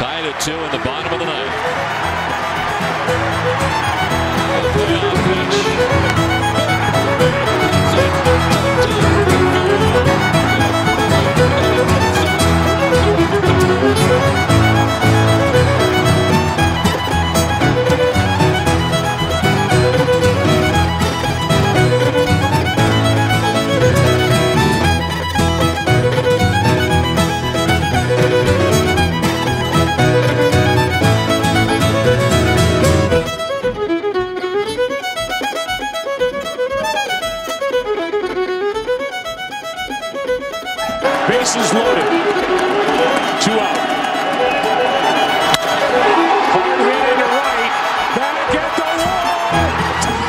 Tied at two in the bottom of the ninth. bases loaded. Two out. Hard hit into right. Back at the wall.